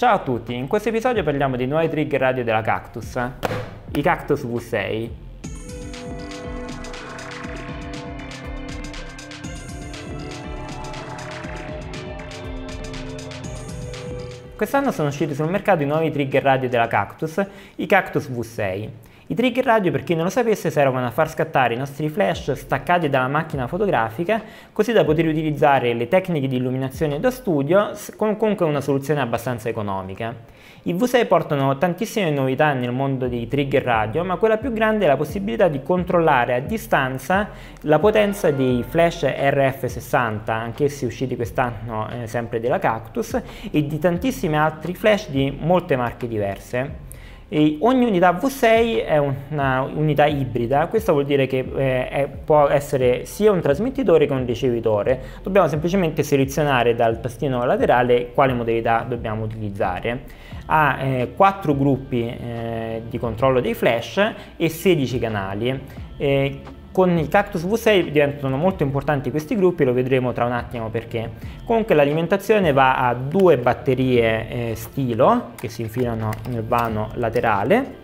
Ciao a tutti, in questo episodio parliamo dei nuovi trigger radio della Cactus, i Cactus V6. Quest'anno sono usciti sul mercato i nuovi trigger radio della Cactus, i Cactus V6. I trigger radio, per chi non lo sapesse, servono a far scattare i nostri flash staccati dalla macchina fotografica, così da poter utilizzare le tecniche di illuminazione da studio con comunque una soluzione abbastanza economica. I V6 portano tantissime novità nel mondo dei trigger radio, ma quella più grande è la possibilità di controllare a distanza la potenza dei flash RF60, anch'essi usciti quest'anno eh, sempre della Cactus, e di tantissimi altri flash di molte marche diverse. E ogni unità V6 è una unità ibrida, questo vuol dire che eh, è, può essere sia un trasmettitore che un ricevitore. Dobbiamo semplicemente selezionare dal tastino laterale quale modalità dobbiamo utilizzare. Ha eh, 4 gruppi eh, di controllo dei flash e 16 canali. Con il Cactus V6 diventano molto importanti questi gruppi, lo vedremo tra un attimo perché. Comunque l'alimentazione va a due batterie eh, stilo che si infilano nel vano laterale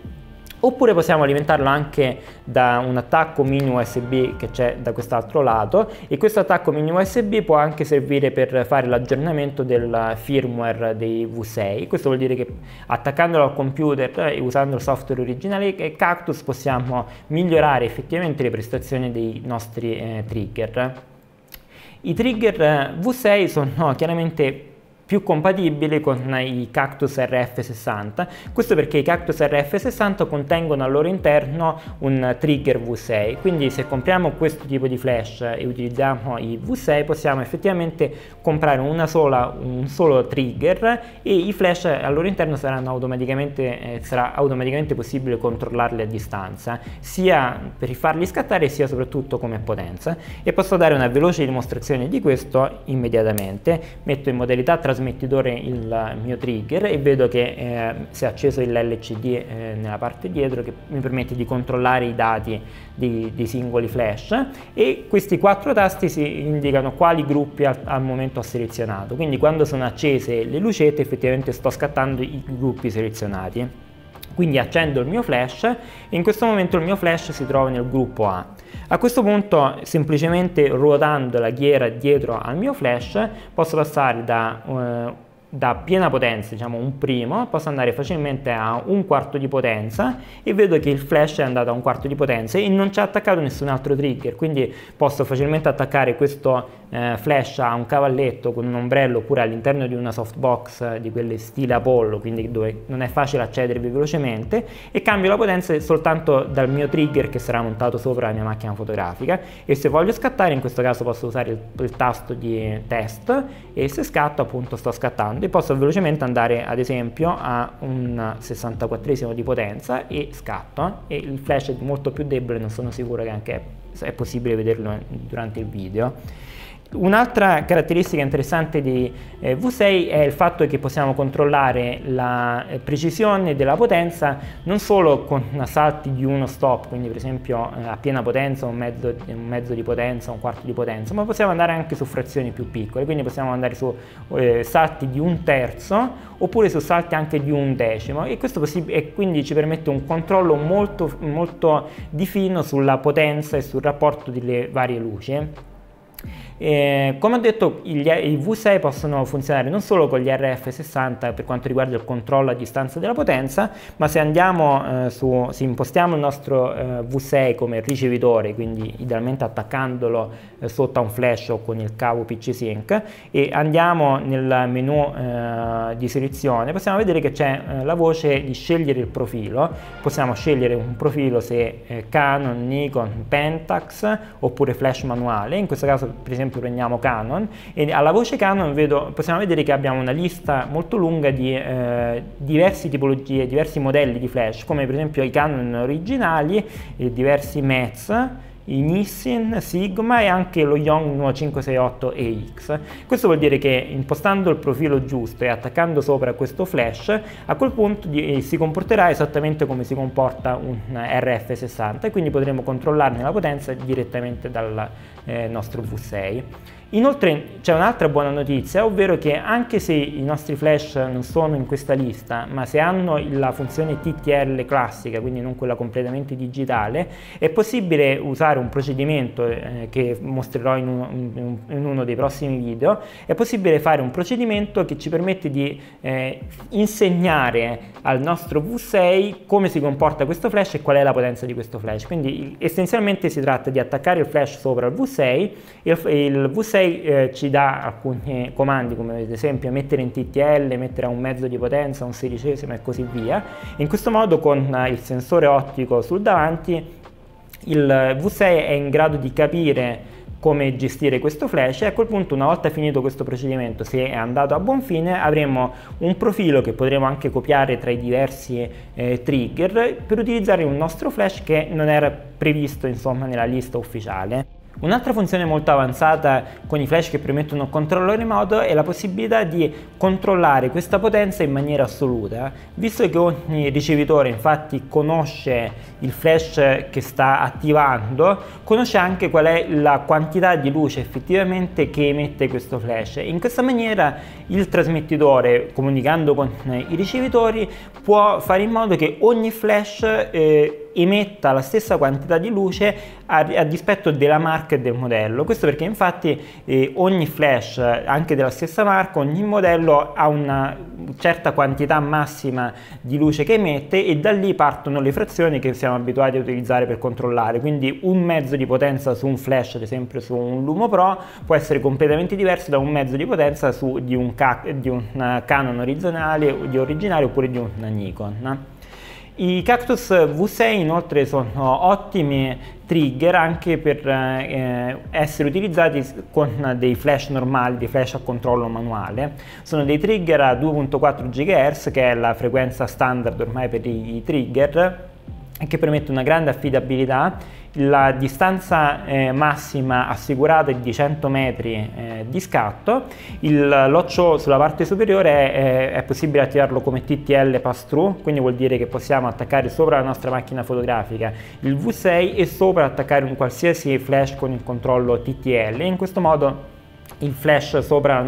Oppure possiamo alimentarlo anche da un attacco mini USB che c'è da quest'altro lato e questo attacco mini USB può anche servire per fare l'aggiornamento del firmware dei V6. Questo vuol dire che attaccandolo al computer e usando il software originale Cactus possiamo migliorare effettivamente le prestazioni dei nostri eh, trigger. I trigger V6 sono chiaramente più compatibile con i Cactus RF60. Questo perché i Cactus RF60 contengono al loro interno un trigger V6, quindi se compriamo questo tipo di flash e utilizziamo i V6 possiamo effettivamente comprare sola, un solo trigger e i flash al loro interno saranno automaticamente, eh, sarà automaticamente possibile controllarli a distanza, sia per farli scattare sia soprattutto come potenza. E posso dare una veloce dimostrazione di questo immediatamente. Metto in modalità trasmissione trasmettitore il mio trigger e vedo che eh, si è acceso l'LCD eh, nella parte dietro che mi permette di controllare i dati di, di, singoli flash. E questi quattro tasti si indicano quali gruppi al, al momento ho selezionato. Quindi quando sono accese le lucette effettivamente sto scattando i gruppi selezionati quindi accendo il mio flash e in questo momento il mio flash si trova nel gruppo A. A questo punto semplicemente ruotando la ghiera dietro al mio flash posso passare da eh, da piena potenza, diciamo un primo, posso andare facilmente a un quarto di potenza e vedo che il flash è andato a un quarto di potenza e non ci ha attaccato nessun altro trigger, quindi posso facilmente attaccare questo eh, flash a un cavalletto con un ombrello oppure all'interno di una softbox di quelle stile Apollo, quindi dove non è facile accedervi velocemente e cambio la potenza soltanto dal mio trigger che sarà montato sopra la mia macchina fotografica e se voglio scattare in questo caso posso usare il, il tasto di test e se scatto appunto sto scattando e posso velocemente andare ad esempio a un 64 di potenza e scatto e il flash è molto più debole non sono sicuro che anche è possibile vederlo durante il video Un'altra caratteristica interessante di eh, V6 è il fatto che possiamo controllare la eh, precisione della potenza non solo con salti di uno stop, quindi per esempio eh, a piena potenza, un mezzo, un mezzo, di potenza, un quarto di potenza, ma possiamo andare anche su frazioni più piccole, quindi possiamo andare su salti di un terzo oppure su salti anche di un decimo e questo e quindi ci permette un controllo molto, molto di fino sulla potenza e sul rapporto delle varie luci. Eh, come ho detto, i V6 possono funzionare non solo con gli RF60 per quanto riguarda il controllo a distanza della potenza, ma se andiamo eh, su, se impostiamo il nostro eh, V6 come ricevitore, quindi idealmente attaccandolo eh, sotto a un flash o con il cavo PC Sync e andiamo nel menu eh, di selezione, possiamo vedere che c'è eh, la voce di scegliere il profilo, possiamo scegliere un profilo se Canon, Nikon, Pentax oppure flash manuale, in questo caso per esempio prendiamo Canon e alla voce Canon vedo, possiamo vedere che abbiamo una lista molto lunga di eh, diverse tipologie, diversi modelli di flash come per esempio i Canon originali, diversi METS i Nissin, Sigma e anche lo Yongnuo 568EX. Questo vuol dire che impostando il profilo giusto e attaccando sopra questo flash, a quel punto si comporterà esattamente come si comporta un RF60 e quindi potremo controllarne la potenza direttamente dal eh, nostro V6. Inoltre c'è un'altra buona notizia, ovvero che anche se i nostri flash non sono in questa lista, ma se hanno la funzione TTL classica, quindi non quella completamente digitale, è possibile usare un procedimento eh, che mostrerò in, un, in, uno dei prossimi video, è possibile fare un procedimento che ci permette di eh, insegnare al nostro V6 come si comporta questo flash e qual è la potenza di questo flash. Quindi essenzialmente si tratta di attaccare il flash sopra il V6, il, il V6 eh, ci dà alcuni comandi come ad esempio mettere in TTL, mettere a un mezzo di potenza, un sedicesimo e così via. In questo modo con il sensore ottico sul davanti il V6 è in grado di capire come gestire questo flash e a quel punto una volta finito questo procedimento se è andato a buon fine avremo un profilo che potremo anche copiare tra i diversi eh, trigger per utilizzare un nostro flash che non era previsto insomma nella lista ufficiale. Un'altra funzione molto avanzata con i flash che permettono controllo remoto è la possibilità di controllare questa potenza in maniera assoluta, visto che ogni ricevitore infatti conosce il flash che sta attivando, conosce anche qual è la quantità di luce effettivamente che emette questo flash. In questa maniera il trasmettitore, comunicando con i ricevitori, può fare in modo che ogni flash eh, emetta la stessa quantità di luce a, a, dispetto della marca e del modello. Questo perché infatti eh, ogni flash, anche della stessa marca, ogni modello ha una certa quantità massima di luce che emette e da lì partono le frazioni che siamo abituati a utilizzare per controllare. Quindi un mezzo di potenza su un flash, ad esempio su un Lumo Pro, può essere completamente diverso da un mezzo di potenza su, di, un, di un Canon originale, di originale oppure di un Nikon. I Cactus V6 inoltre sono ottimi trigger anche per eh, essere utilizzati con dei flash normali, dei flash a controllo manuale. Sono dei trigger a 2.4 GHz che è la frequenza standard ormai per i, trigger che permette una grande affidabilità. La distanza eh, massima assicurata è di 100 metri eh, di scatto, il loccio sulla parte superiore è, è, possibile attivarlo come TTL pass-through, quindi vuol dire che possiamo attaccare sopra la nostra macchina fotografica il V6 e sopra attaccare un qualsiasi flash con il controllo TTL, in questo modo il flash sopra,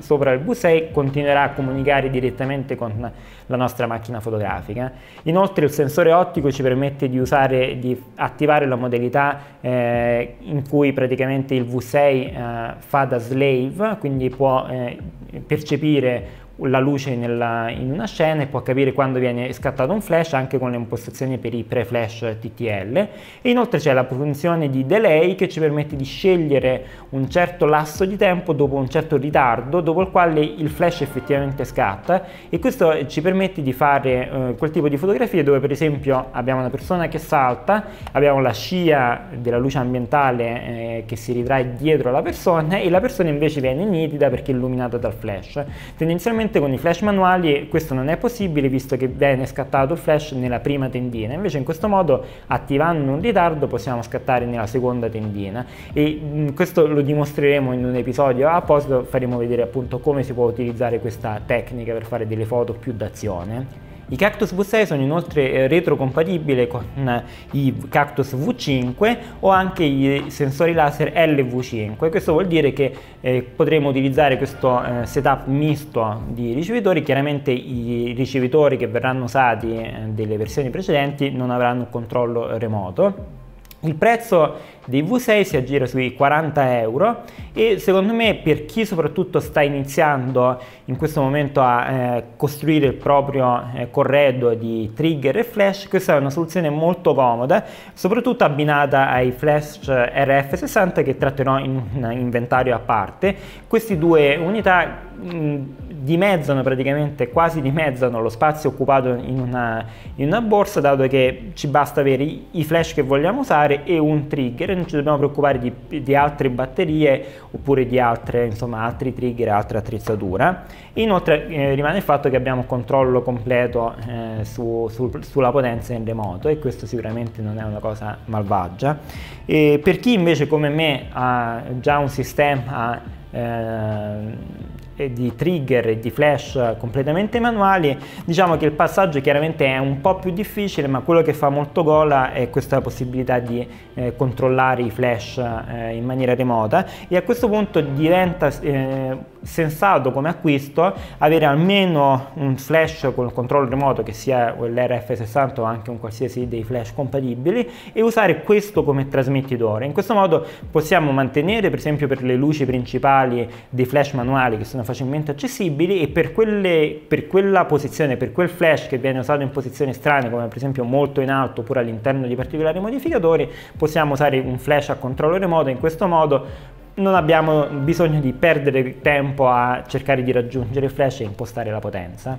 sopra il V6 continuerà a comunicare direttamente con la nostra macchina fotografica. Inoltre il sensore ottico ci permette di, usare, di attivare la modalità eh, in cui praticamente il V6 eh, fa da slave, quindi può eh, percepire la luce nella, in una scena e può capire quando viene scattato un flash anche con le impostazioni per i pre-flash TTL e inoltre c'è la funzione di delay che ci permette di scegliere un certo lasso di tempo dopo un certo ritardo dopo il quale il flash effettivamente scatta e questo ci permette di fare eh, quel tipo di fotografie dove per esempio abbiamo una persona che salta, abbiamo la scia della luce ambientale eh, che si ritrae dietro la persona e la persona invece viene nitida perché illuminata dal flash. Tendenzialmente Ovviamente con i flash manuali questo non è possibile visto che viene scattato il flash nella prima tendina, invece in questo modo attivando un ritardo possiamo scattare nella seconda tendina. E mm, questo lo dimostreremo in un episodio apposito, faremo vedere appunto come si può utilizzare questa tecnica per fare delle foto più d'azione. I Cactus V6 sono inoltre eh, retrocompatibili con eh, i Cactus V5 o anche i sensori laser LV5. Questo vuol dire che eh, potremo utilizzare questo eh, setup misto di ricevitori. Chiaramente i ricevitori che verranno usati eh, delle versioni precedenti non avranno un controllo remoto. Il prezzo dei V6 si aggira sui 40 euro e secondo me per chi soprattutto sta iniziando in questo momento a eh, costruire il proprio eh, corredo di trigger e flash questa è una soluzione molto comoda soprattutto abbinata ai flash RF60 che tratterò in un inventario a parte. Queste due unità mh, dimezzano praticamente, quasi dimezzano lo spazio occupato in una, in una borsa dato che ci basta avere i, flash che vogliamo usare e un trigger non ci dobbiamo preoccupare di, di altre batterie oppure di altre, insomma, altri trigger altre attrezzature. Inoltre eh, rimane il fatto che abbiamo controllo completo eh, su, su, sulla potenza in remoto e questo sicuramente non è una cosa malvagia. E per chi invece come me ha già un sistema eh, di trigger e di flash completamente manuali, diciamo che il passaggio chiaramente è un po' più difficile, ma quello che fa molto gola è questa possibilità di eh, controllare i flash eh, in maniera remota. E a questo punto diventa eh, sensato come acquisto avere almeno un flash con il controllo remoto che sia l'RF60 o anche un qualsiasi dei flash compatibili e usare questo come trasmettitore. In questo modo possiamo mantenere per esempio per le luci principali dei flash manuali che sono facilmente accessibili e per, quelle, per quella posizione, per quel flash che viene usato in posizioni strane come per esempio molto in alto oppure all'interno di particolari modificatori possiamo usare un flash a controllo remoto in questo modo non abbiamo bisogno di perdere tempo a cercare di raggiungere il flash e impostare la potenza.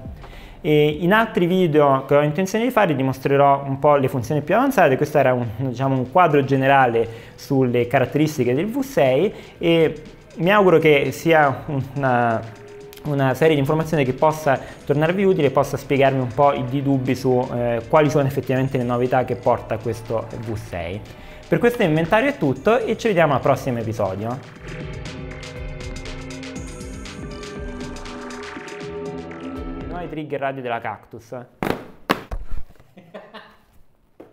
E in altri video che ho intenzione di fare dimostrerò un po' le funzioni più avanzate, questo era un, diciamo, un quadro generale sulle caratteristiche del V6 e mi auguro che sia una, una serie di informazioni che possa tornarvi utile e possa spiegarmi un po' i dubbi su eh, quali sono effettivamente le novità che porta questo V6. Per questo inventario è tutto e ci vediamo al prossimo episodio. Nuovi trigger radio della Cactus.